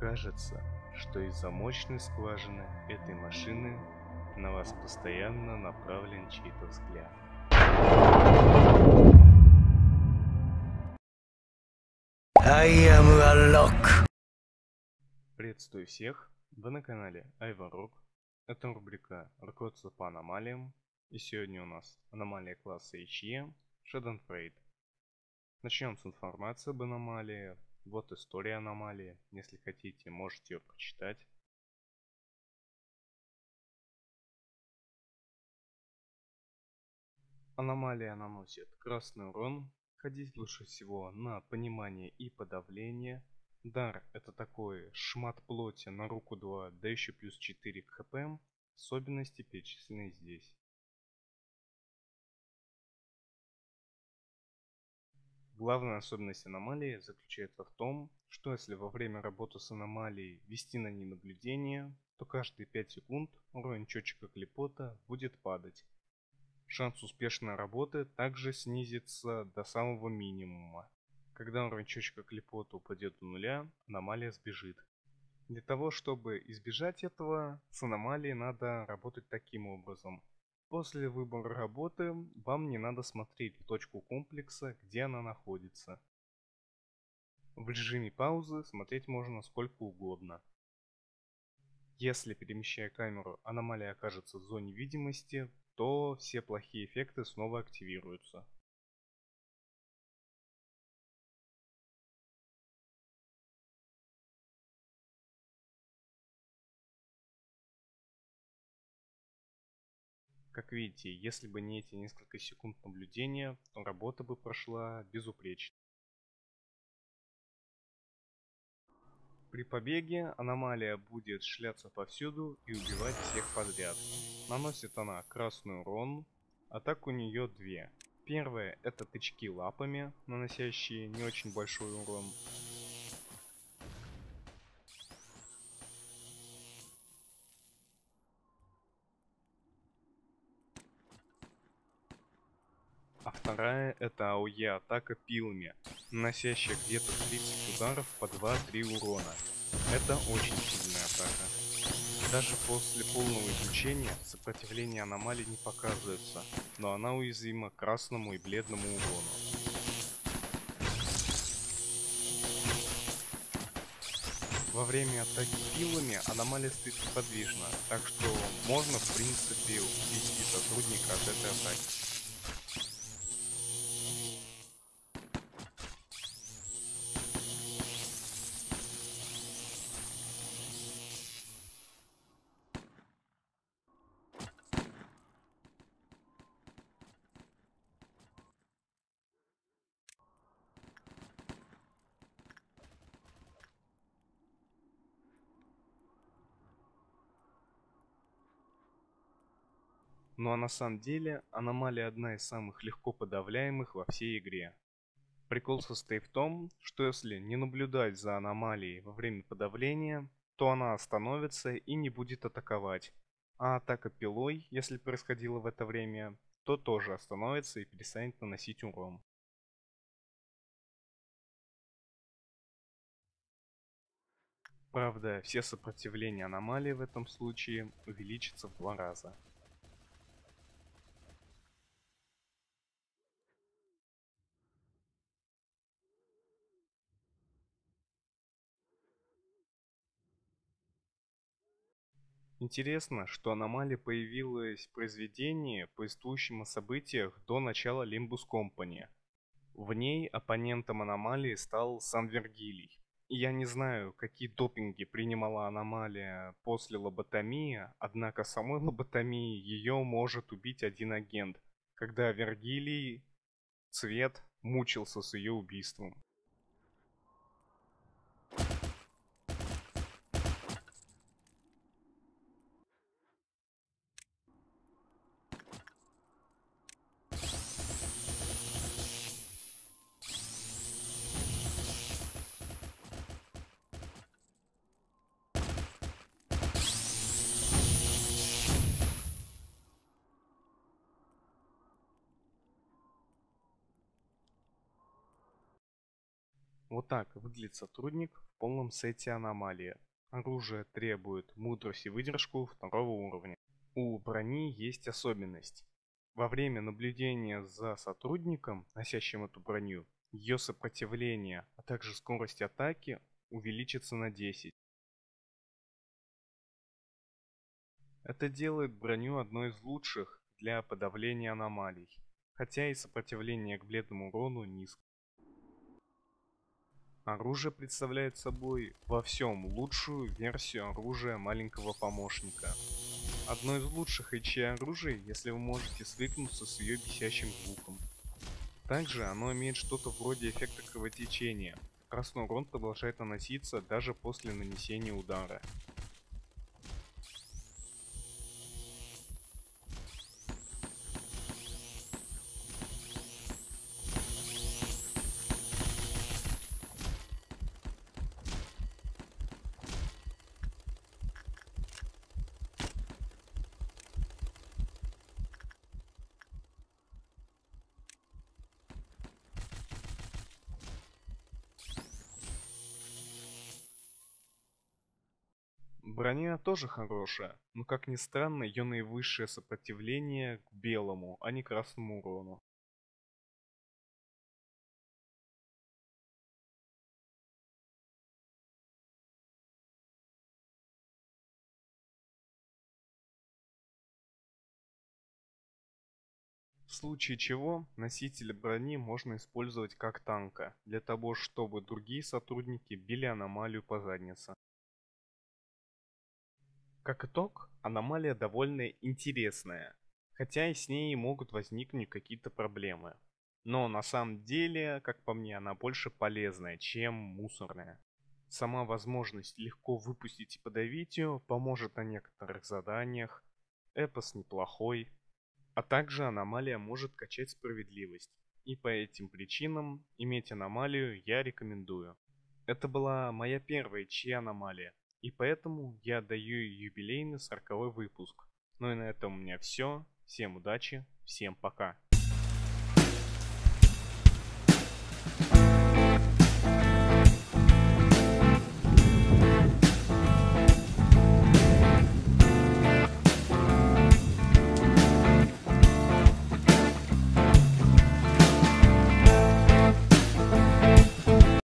Кажется, что из-за мощной скважины этой машины на вас постоянно направлен чей-то взгляд. I am a lock. Приветствую всех, вы на канале Айварук. Это рубрика «Руководство по аномалиям». И сегодня у нас аномалия класса HE Schadenfreude. Начнем с информации об аномалии. Вот история аномалии. Если хотите, можете ее прочитать. Аномалия наносит красный урон. Ходить лучше всего на понимание и подавление. Дар это такой шмат плоти на руку 2, да еще плюс 4 к хп. Особенности перечислены здесь. Главная особенность аномалии заключается в том, что если во время работы с аномалией вести на ней наблюдение, то каждые 5 секунд уровень счетчика клепота будет падать. Шанс успешной работы также снизится до самого минимума. Когда уровень счетчика клепота упадет до нуля, аномалия сбежит. Для того, чтобы избежать этого, с аномалией надо работать таким образом – После выбора работы вам не надо смотреть в точку комплекса, где она находится. В режиме паузы смотреть можно сколько угодно. Если перемещая камеру аномалия окажется в зоне видимости, то все плохие эффекты снова активируются. Как видите, если бы не эти несколько секунд наблюдения, то работа бы прошла безупречно. При побеге аномалия будет шляться повсюду и убивать всех подряд. Наносит она красный урон, а так у нее две. Первое это тычки лапами, наносящие не очень большой урон. а вторая это АОЕ атака пилами, наносящая где-то 30 ударов по 2-3 урона. Это очень сильная атака. Даже после полного изучения сопротивление аномалий не показывается, но она уязвима красному и бледному урону. Во время атаки пилами аномалия стоит неподвижно, так что можно в принципе увести сотрудника от этой атаки. Ну а на самом деле аномалия одна из самых легко подавляемых во всей игре. Прикол состоит в том, что если не наблюдать за аномалией во время подавления, то она остановится и не будет атаковать. А атака пилой, если происходила в это время, то тоже остановится и перестанет наносить урон. Правда, все сопротивления аномалии в этом случае увеличатся в два раза. Интересно, что аномалия появилась в произведении, повествующем о событиях до начала Limbus Company. В ней оппонентом аномалии стал сам Вергилий. Я не знаю, какие допинги принимала аномалия после лоботомии, однако самой лоботомии ее может убить один агент, когда Вергилий, Цвет, мучился с ее убийством. Вот так выглядит сотрудник в полном сете аномалии. Оружие требует мудрость и выдержку второго уровня. У брони есть особенность. Во время наблюдения за сотрудником, носящим эту броню, ее сопротивление, а также скорость атаки увеличится на 10. Это делает броню одной из лучших для подавления аномалий, хотя и сопротивление к бледному урону низко. Оружие представляет собой во всем лучшую версию оружия маленького помощника. Одно из лучших HE оружий, если вы можете свыкнуться с ее бесящим звуком. Также оно имеет что-то вроде эффекта кровотечения. Красный урон продолжает наноситься даже после нанесения удара. Броня тоже хорошая, но как ни странно, ее наивысшее сопротивление к белому, а не красному урону. В случае чего, носитель брони можно использовать как танка, для того чтобы другие сотрудники били аномалию по заднице. Как итог, аномалия довольно интересная, хотя и с ней могут возникнуть какие-то проблемы. Но на самом деле, как по мне, она больше полезная, чем мусорная. Сама возможность легко выпустить и подавить ее поможет на некоторых заданиях, эпос неплохой, а также аномалия может качать справедливость. И по этим причинам иметь аномалию я рекомендую. Это была моя первая чья аномалия. И поэтому я даю юбилейный сороковой выпуск. Ну и на этом у меня все. Всем удачи, всем пока.